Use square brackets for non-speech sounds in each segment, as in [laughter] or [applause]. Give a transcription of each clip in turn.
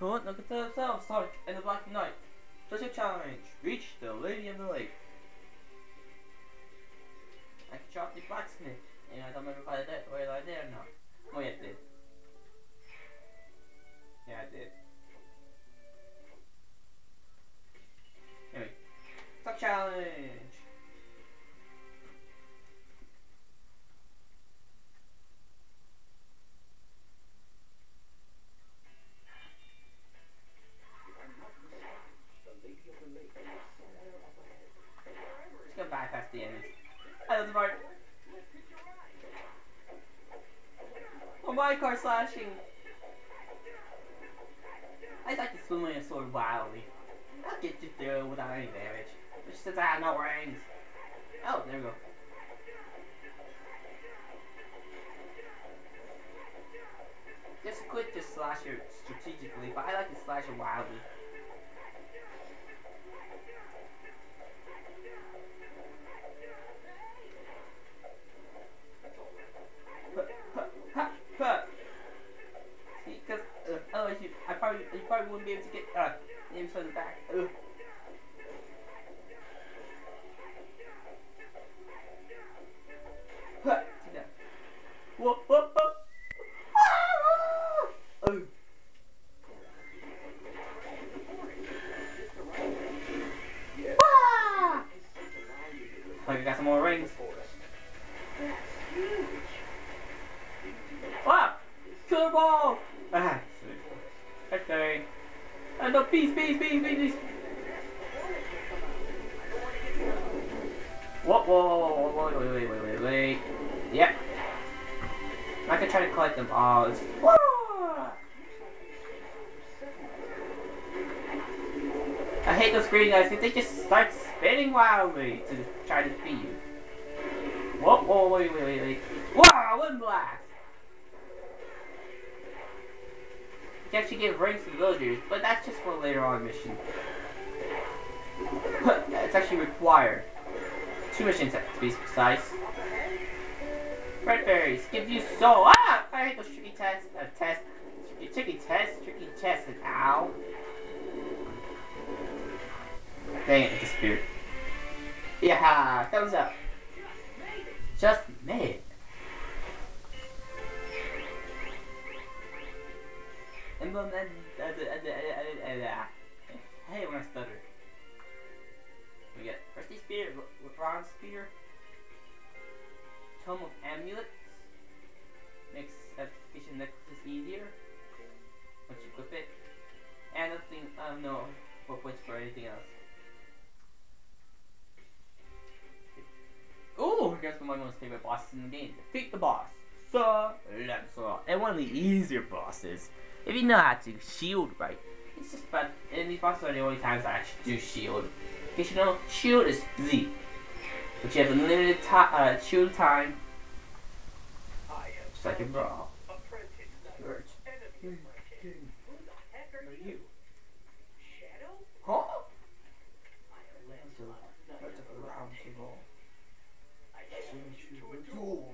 Huh? Look at themselves, Sonic and the Black Knight. Special challenge. Reach the Lady of the Lake. I can chop the blacksmith. And I don't remember if I did it, whether I did or not. Oh yeah, I did. Yeah, I did. Anyway. Suck challenge. Slashing. I like to swing my sword wildly. I'll get you through without any damage. Which since I have no rings. Oh, there we go. Just quit to slash her strategically, but I like to slash her wildly. Probably, wouldn't be able to get uh, from the back. Ugh. Ha, see that? Whoa, whoa, whoa. Ah! Ugh. Ah! Like I got some more rings. Wow! Killer ball! Ah. The peace, peace, peace, peace, peace. Whoa, whoa, whoa, whoa, wait, wait, wait, wait, wait. Yep. I can try to collect them all. It's-! I hate those green guys because they just start spinning wildly to try to defeat you. Whoa, whoa, wait, wait, wait, wait. Wow, one blast! You actually get rings to the villagers, but that's just for later on mission. it's actually required. Two missions to be precise. Red berries give you soul. Ah! I hate those tricky tests. Uh, tests. Tricky, tricky tests. Tricky tests. And ow. Dang it, it disappeared. Yeah, thumbs up. Just made it. Uh, uh, uh, uh, uh, uh, Hey, when I stutter. We get Rusty Spear, Bronze Spear, Tome of Amulets, makes application necklaces easier once you equip it, and nothing, um, no, four points for anything else. Ooh, guess one of my most favorite bosses in the game. Defeat the boss. Sir Lancelot. And one of the easier bosses. If you know how to shield right. It's just but and these bosses are the only times I actually do shield. Because you know, shield is Z. But you have a limited time uh, shield time. Just like a brawl. Hurt. Are you? Shadow? Huh? Around to roll. Things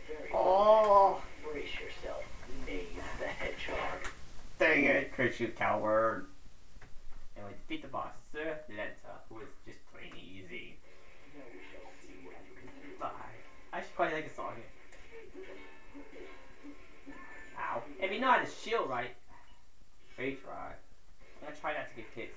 Dang it, crit you coward. And we defeat the boss, Sir Lenta, who is just plain easy. I should quite like a song here. Ow. If you know how to shield right, very try. I'm gonna try not to get hit.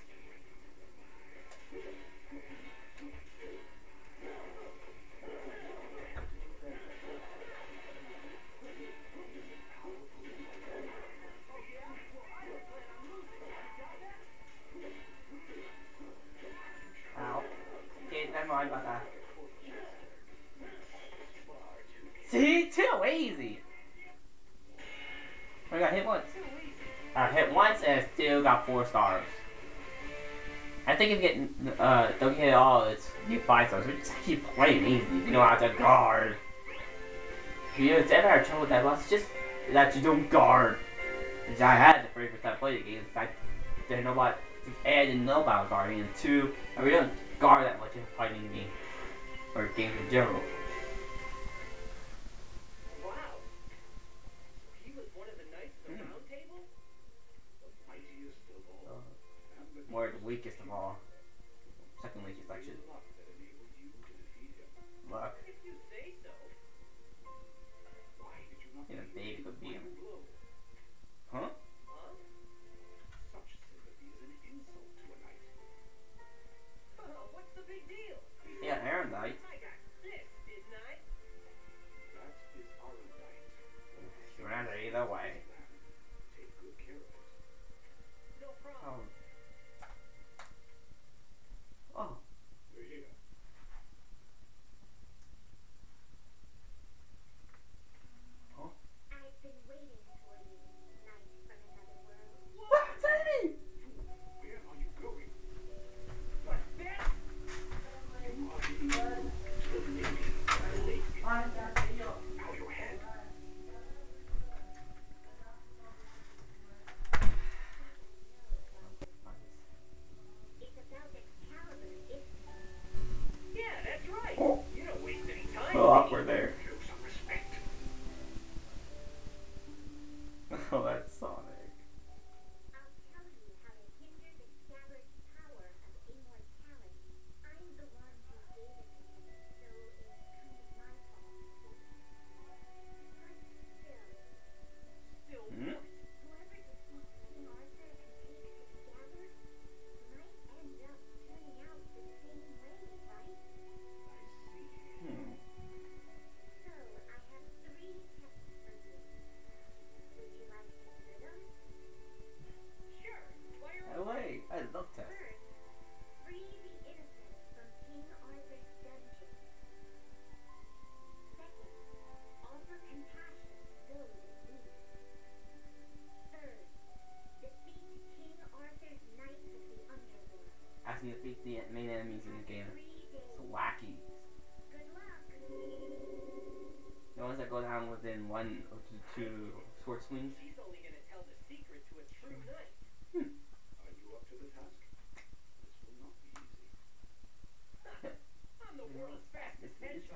About that. See, too easy. I got hit once. I hit once and still got four stars. I think if you get uh don't get it all, it's you get five stars. It's actually plain easy you know how to guard. If you ever had trouble with that boss, it's just that you don't guard. Which I had the very first time I played the game. In fact, didn't know about A, I didn't know about guarding, and two, I really don't guard that much in fighting game or games in general.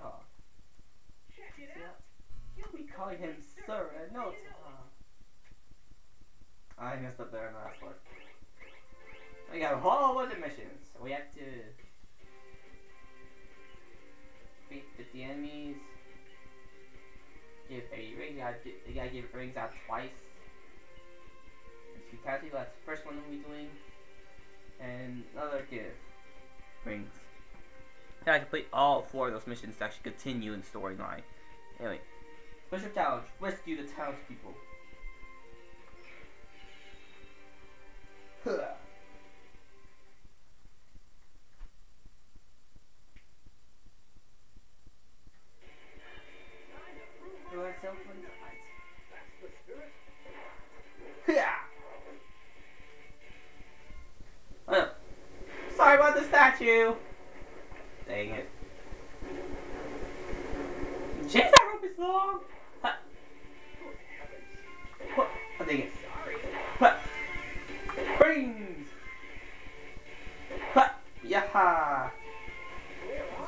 Hard. Check it out. Be calling him sir. It's. I messed up there in the last part. We got a whole bunch of missions. We have to beat the enemies. Give a ring. You gotta, you give rings out twice. It's fatality. That's the first one we'll be doing. And another give rings. You gotta complete all four of those missions to actually continue in storyline. Anyway, special challenge: rescue the townspeople. [laughs] Huh. I. Sorry about the statue.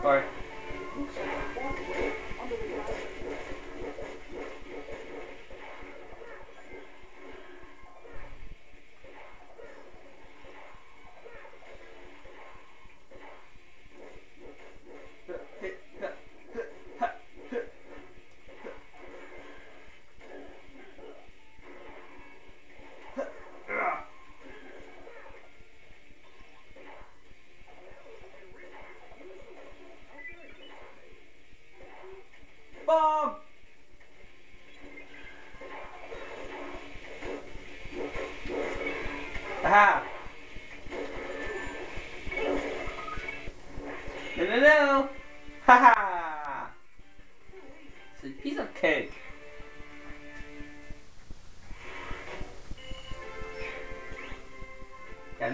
Sorry.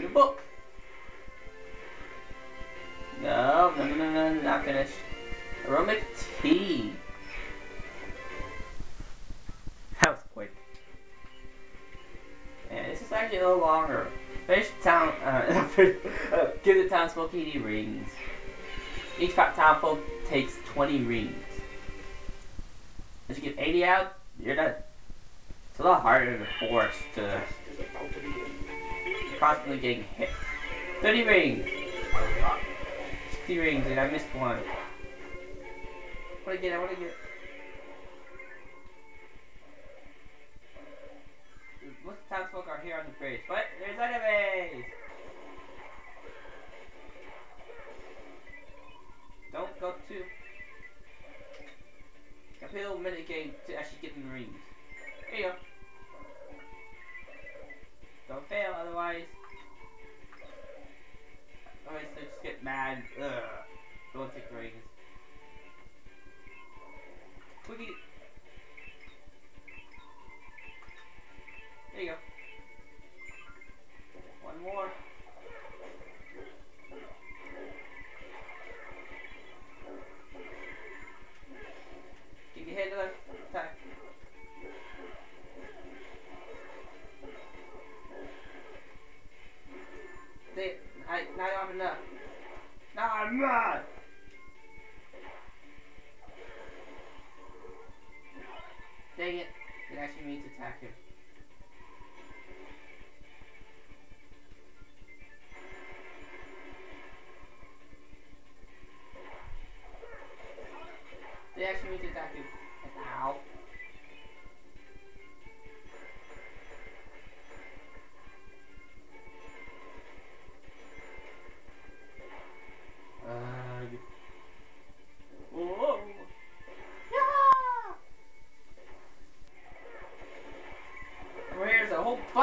New book. No, no, no, no, no, not finished. Aromatic tea. That was quick. And this is actually a little longer. Finish the town, uh, [laughs] give the townsfolk 80 rings. Each townsfolk takes 20 rings. Did you get 80 out? You're not. It's a lot harder to about to. Constantly getting hit. 30 rings! 60 rings, and I missed one. What get? I want to get. Most townsfolk are here on the bridge, but there's enemies! Don't go too. I play a little minute game to actually get the rings. Dang it. It actually means attack him.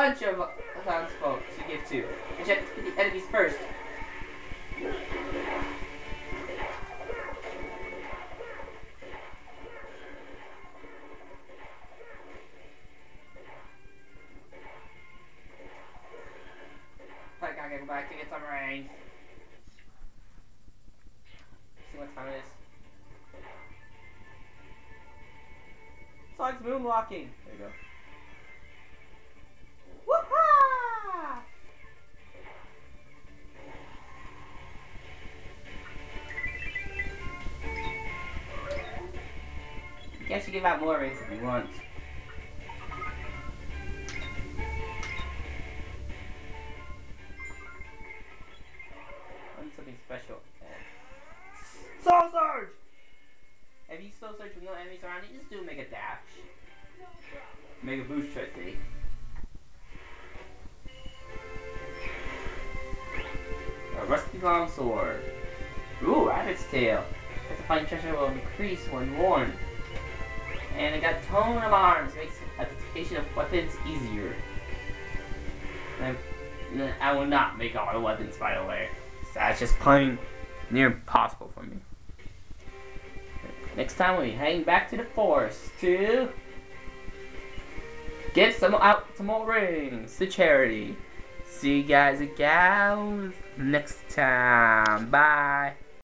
Bunch of uh, townsfolk to give to. Get the enemies first. I gotta go back to get some rings. See what time it is. Moonwalking. There you go. You can actually give out more rings if you want. I need something special. Soul Surge! If you Soul Surge with no enemies around you, just do a Mega Dash. Mega Boost, I say. A Rusty Longsword. Ooh, Rabbit's Tail. As the fine treasure will increase when worn. And I got Tome of Arms. Makes identification of weapons easier. I, I will not make all the weapons, by the way. That's just plain near impossible for me. Next time be heading back to the forest to get some out some more rings to charity. See you guys gals next time. Bye.